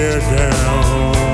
down.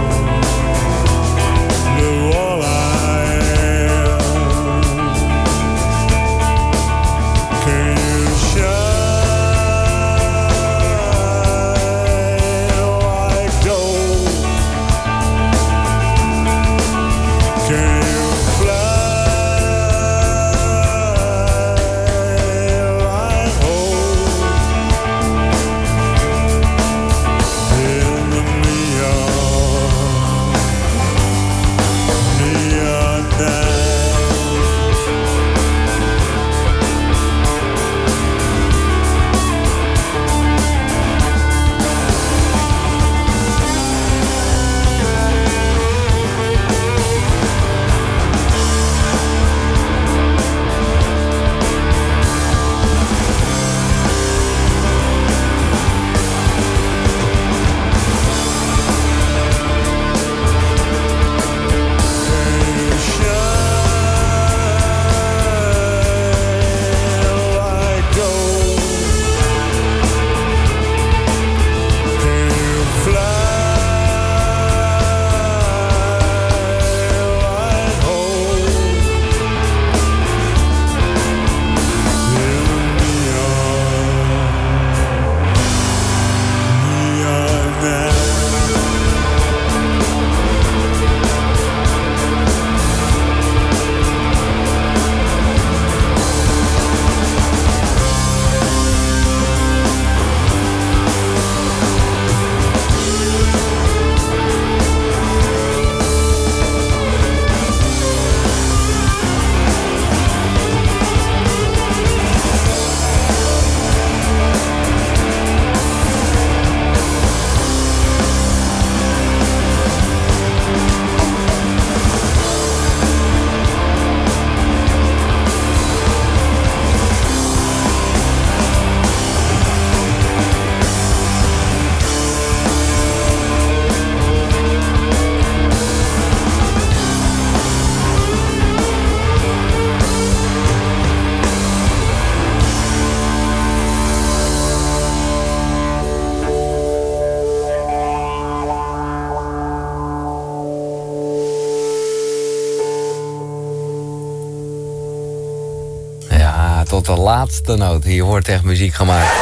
Laatste noot. Hier wordt echt muziek gemaakt.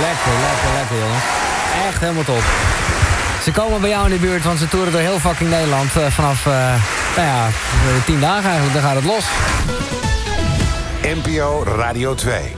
Lekker, lekker, lekker jongens. Echt helemaal top. Ze komen bij jou in de buurt, want ze toeren door heel fucking Nederland. eh, vanaf, eh, nou ja, eh, tien dagen eigenlijk, dan gaat het los. NPO Radio 2.